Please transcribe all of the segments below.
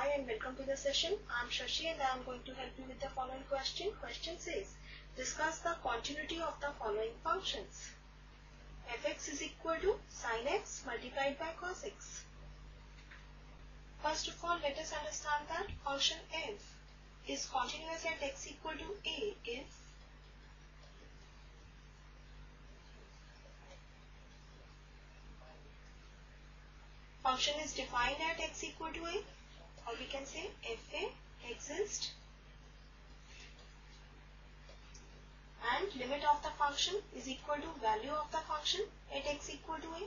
Hi and welcome to the session. I'm Shashi and I'm going to help you with the following question. Question says, discuss the continuity of the following functions. fx is equal to sin x multiplied by cos x. First of all, let us understand that function f is continuous at x equal to a if function is defined at x equal to a or we can say fa exists and limit of the function is equal to value of the function at x equal to a.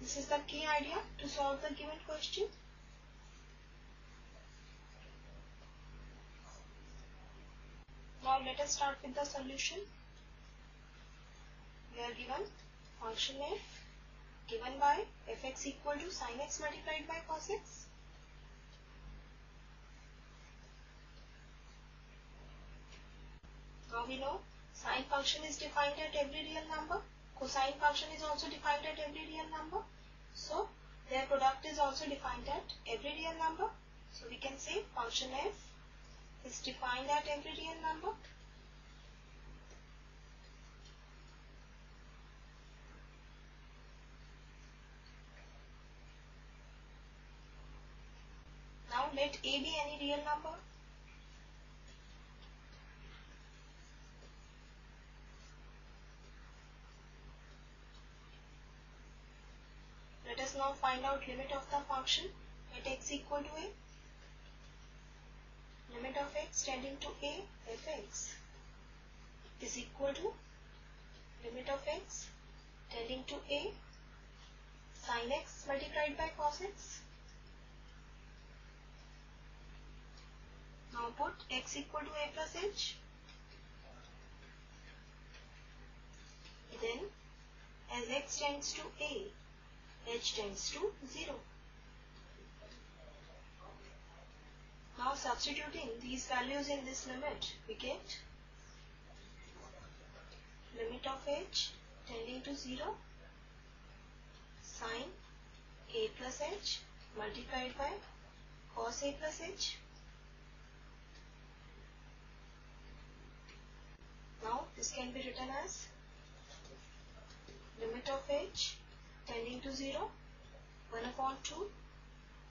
This is the key idea to solve the given question. Now let us start with the solution. We are given function f given by fx equal to sin x multiplied by cos x. Now we know sine function is defined at every real number. Cosine function is also defined at every real number. So their product is also defined at every real number. So we can say function f is defined at every real number. Now let a be any real number. Let us now find out limit of the function at x equal to a. Limit of x tending to a fx is equal to limit of x tending to a sin x multiplied by cos x. Now put x equal to a plus h. Then as x tends to a, h tends to 0. Now substituting these values in this limit, we get limit of h tending to 0 sine a plus h multiplied by cos a plus h. Now this can be written as limit of h tending to 0 1 upon 2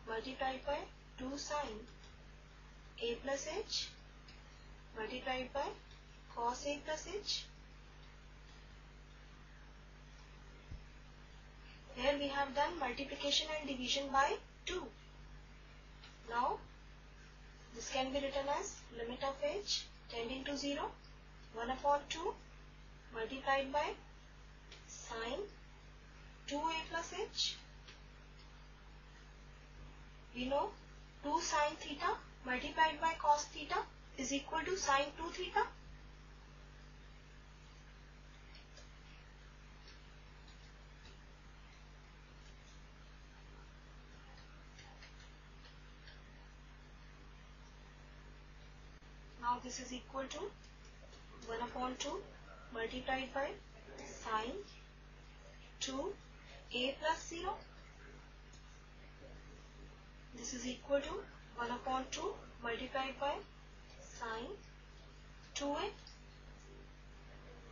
multiplied by 2 sine a plus h multiplied by cos a plus h. Here we have done multiplication and division by 2. Now this can be written as limit of h tending to 0 1 upon 2 multiplied by sine 2a plus h. We know 2 sine theta multiplied by cos theta is equal to sine 2 theta. Now this is equal to 1 upon 2 multiplied by sine 2 a plus 0. This is equal to 1 upon 2 multiplied by sine 2a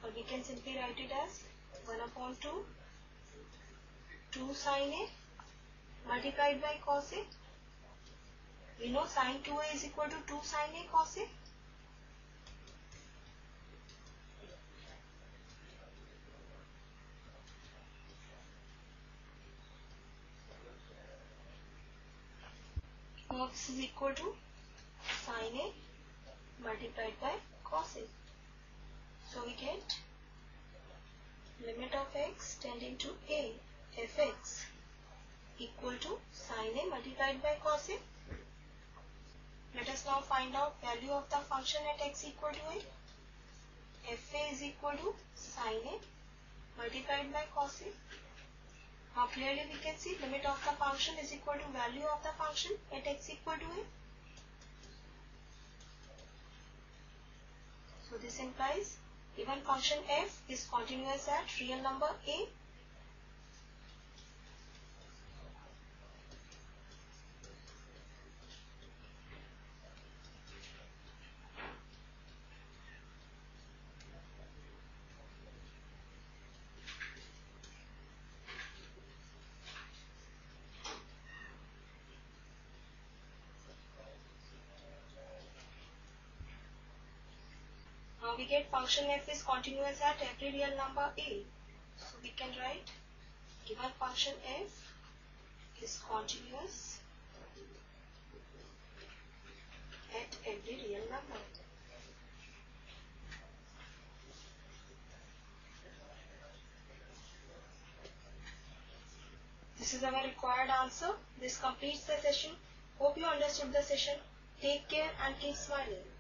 or we can simply write it as 1 upon 2 2 sine a multiplied by cos a. We know sine 2a is equal to 2 sine a cos a. Now this is equal to sine a multiplied by cos a. So we get limit of x tending to a fx equal to sine a multiplied by cos a. Let us now find out value of the function at x equal to a. fa is equal to sine a multiplied by cos a. Now clearly we can see limit of the function is equal to value of the function at x equal to a. So this implies even function f is continuous at real number a. we get function f is continuous at every real number a. So we can write given function f is continuous at every real number. This is our required answer. This completes the session. Hope you understood the session. Take care and keep smiling.